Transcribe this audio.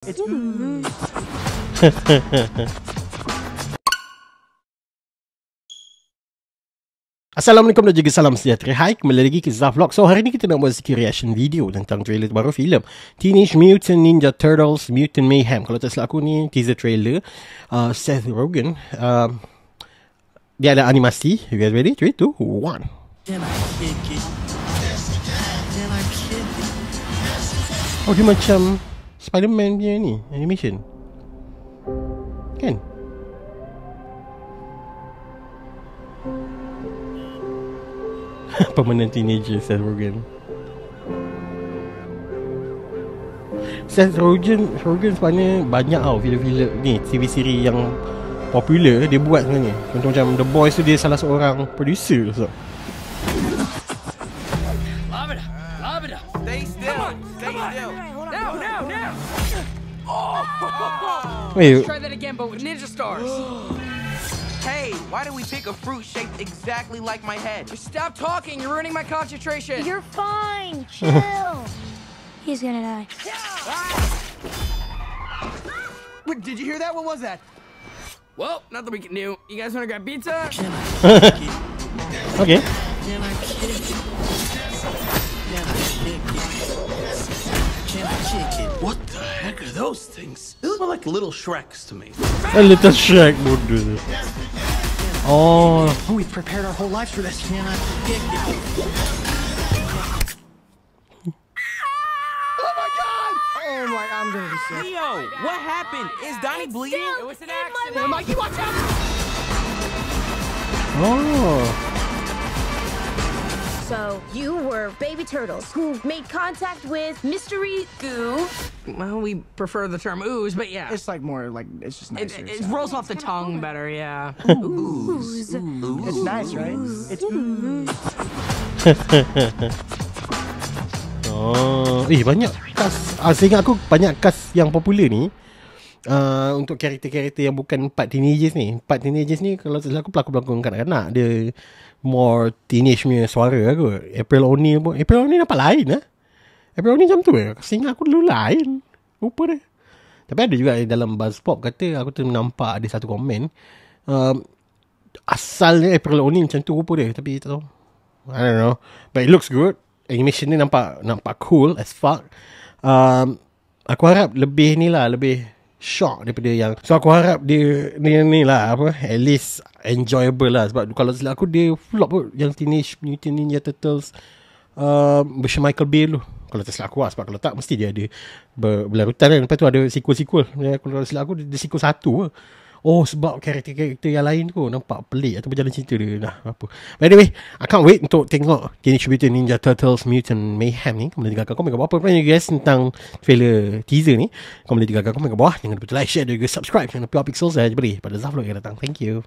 Assalamualaikum dan juga salam sejahtera. Hai, kembali lagi ke Zaf Vlog. So, hari ni kita nak buat sikit reaction video tentang trailer baru filem Teenage Mutant Ninja Turtles Mutant Mayhem. Kalau tak silap aku ni teaser trailer uh, Seth Rogen. Uh, dia ada animasi. You guys ready? 3, 2, 1. Oh, dia macam Spider-Man punya ni Animation. Kan? Permanent teenager Seth Rogen. Seth Rogen Rogen sebenarnya Banyak tau filem-filem ni TV seri yang Popular Dia buat sebenarnya. Contoh macam The Boys tu Dia salah seorang Producer so. Stay still. Stay still. No, no, no. Oh. Wait. Let's try that again, but with ninja stars. Hey, why did we pick a fruit shaped exactly like my head? Just stop talking. You're ruining my concentration. You're fine. Chill. He's gonna die. Ah. Wait, did you hear that? What was that? Well, nothing we can do. You guys want to grab pizza? okay. What the heck are those things? They look like little Shreks to me. A little Shrek would do this. Oh. oh, we've prepared our whole lives for this. Can I Oh my, god! Oh my, I'm gonna be sick. Leo, what happened? Is Donnie bleeding? It was an accident. Mikey, watch out! Oh. So you were baby turtles who made contact with mystery goo. Well, we prefer the term ooze, but yeah. It's like more like it's just nicer. It, it rolls off the tongue better, yeah. Ooze. ooze. It's nice, right? It's ooze. oh, eh banyak cast. Ah, saya ingat aku banyak cast yang popular ni. Uh, untuk karakter-karakter yang bukan empat teenagers ni. Empat teenagers ni kalau tak aku pelakon-pelakon kanak-kanak dia more teenage punya suara aku. April O'Neil pun. April O'Neil nampak lain lah. April O'Neil macam tu eh. Sehingga aku dulu lain. Rupa dia. Tapi ada juga dalam Buzzpop kata aku tu nampak ada satu komen. Um, asalnya April O'Neil macam tu rupa dia. Tapi tak tahu. I don't know. But it looks good. Animation ni nampak nampak cool as fuck. Um, aku harap lebih ni lah. Lebih shock daripada yang so aku harap dia ni ni lah apa at least enjoyable lah sebab kalau silap aku dia flop pun yang Teenage Mutant Ninja Turtles uh, version Michael Bay tu kalau tak silap aku lah sebab kalau tak mesti dia ada ber, berlarutan kan lepas tu ada sequel-sequel ya, kalau silap aku dia sequel satu lah Oh sebab karakter-karakter yang lain tu nampak pelik atau berjalan cerita dia nah apa. By the way, I can't wait untuk tengok Teenage Mutant Ninja Turtles Mutant Mayhem ni. Kamu boleh tinggalkan komen kat bawah apa pendapat guys tentang trailer teaser ni. Kamu boleh tinggalkan komen kat bawah. Jangan lupa like, share dan juga subscribe channel Pure Pixels. Saya jumpa pada Zaflog yang datang. Thank you.